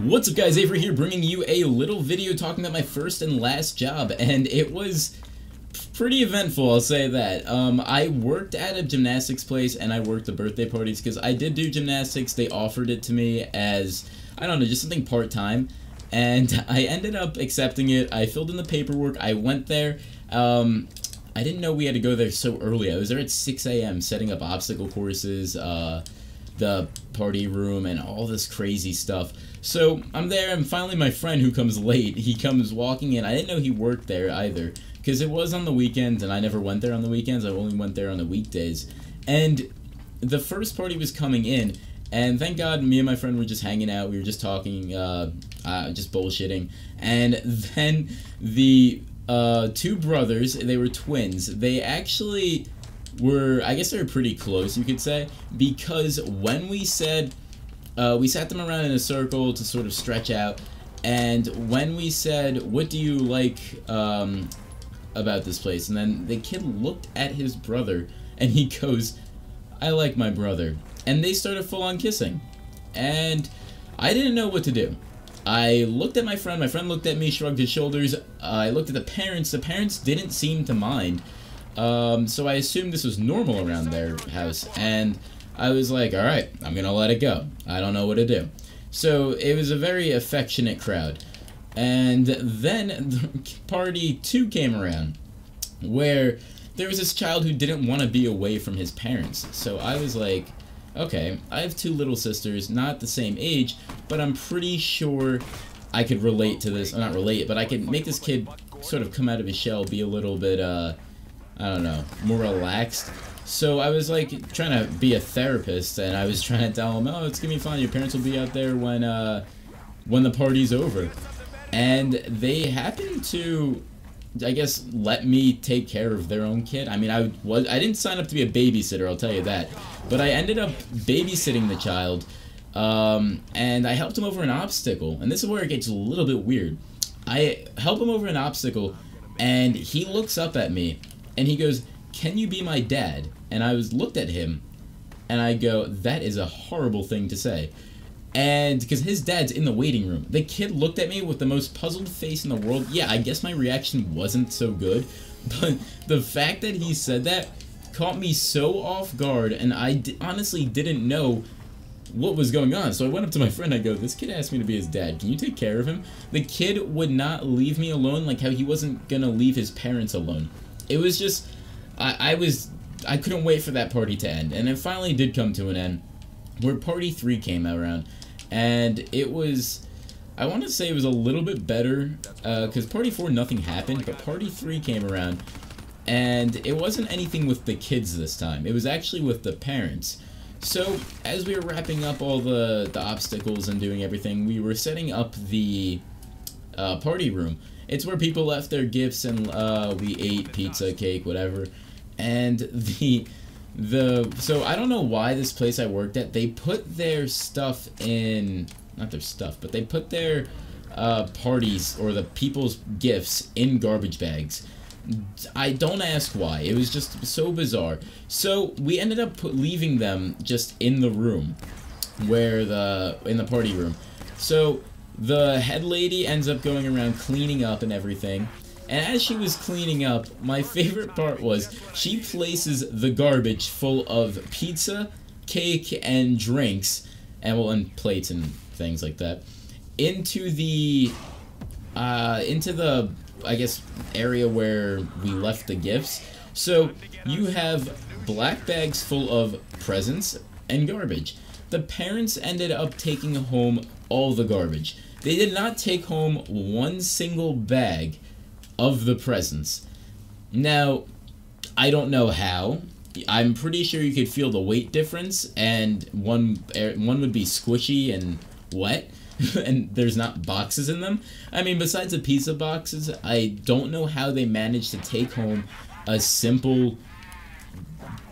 What's up guys, Avery here bringing you a little video talking about my first and last job, and it was pretty eventful, I'll say that. Um, I worked at a gymnastics place and I worked the birthday parties because I did do gymnastics, they offered it to me as, I don't know, just something part-time, and I ended up accepting it, I filled in the paperwork, I went there, um, I didn't know we had to go there so early, I was there at 6 a.m. setting up obstacle courses, uh, the party room and all this crazy stuff. So I'm there, and finally my friend who comes late, he comes walking in. I didn't know he worked there either, because it was on the weekends, and I never went there on the weekends. I only went there on the weekdays. And the first party was coming in, and thank God me and my friend were just hanging out. We were just talking, uh, uh, just bullshitting. And then the uh, two brothers, they were twins. They actually were, I guess they were pretty close, you could say, because when we said, uh, we sat them around in a circle to sort of stretch out, and when we said, what do you like um, about this place? And then the kid looked at his brother, and he goes, I like my brother. And they started full-on kissing. And I didn't know what to do. I looked at my friend, my friend looked at me, shrugged his shoulders, I looked at the parents, the parents didn't seem to mind, um, so I assumed this was normal around their house, and I was like, alright, I'm gonna let it go. I don't know what to do. So it was a very affectionate crowd. And then party 2 came around, where there was this child who didn't want to be away from his parents. So I was like, okay, I have two little sisters, not the same age, but I'm pretty sure I could relate to this. Not relate, but I could make this kid sort of come out of his shell, be a little bit, uh, I don't know, more relaxed. So I was like trying to be a therapist, and I was trying to tell him, "Oh, it's gonna be fine. Your parents will be out there when uh, when the party's over." And they happened to, I guess, let me take care of their own kid. I mean, I was I didn't sign up to be a babysitter. I'll tell you that, but I ended up babysitting the child, um, and I helped him over an obstacle. And this is where it gets a little bit weird. I help him over an obstacle, and he looks up at me and he goes, "Can you be my dad?" And I was looked at him, and I go, "That is a horrible thing to say." And because his dad's in the waiting room, the kid looked at me with the most puzzled face in the world. Yeah, I guess my reaction wasn't so good, but the fact that he said that caught me so off guard, and I honestly didn't know what was going on. So I went up to my friend. I go, "This kid asked me to be his dad. Can you take care of him?" The kid would not leave me alone, like how he wasn't gonna leave his parents alone it was just I, I was I couldn't wait for that party to end, and it finally did come to an end, where party three came around, and it was. I want to say it was a little bit better, because uh, Party 4 nothing happened, but Party 3 came around, and it wasn't anything with the kids this time. It was actually with the parents. So, as we were wrapping up all the, the obstacles and doing everything, we were setting up the uh, party room. It's where people left their gifts and uh, we ate pizza, cake, whatever. And the the so I don't know why this place I worked at they put their stuff in not their stuff, but they put their uh, parties or the people's gifts in garbage bags. I don't ask why. It was just so bizarre. So we ended up leaving them just in the room, where the in the party room. So the head lady ends up going around cleaning up and everything. And as she was cleaning up, my favorite part was she places the garbage full of pizza, cake, and drinks, and well, and plates and things like that, into the, uh, into the, I guess, area where we left the gifts. So you have black bags full of presents and garbage. The parents ended up taking home all the garbage. They did not take home one single bag of the presents. Now, I don't know how. I'm pretty sure you could feel the weight difference, and one one would be squishy and wet, and there's not boxes in them. I mean, besides the pizza boxes, I don't know how they managed to take home a simple,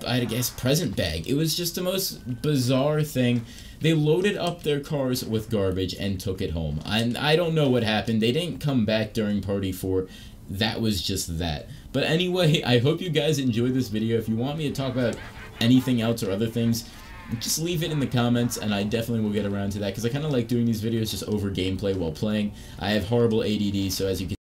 I guess, present bag. It was just the most bizarre thing. They loaded up their cars with garbage and took it home. And I don't know what happened. They didn't come back during Party 4. That was just that. But anyway, I hope you guys enjoyed this video. If you want me to talk about anything else or other things, just leave it in the comments, and I definitely will get around to that, because I kind of like doing these videos just over gameplay while playing. I have horrible ADD, so as you can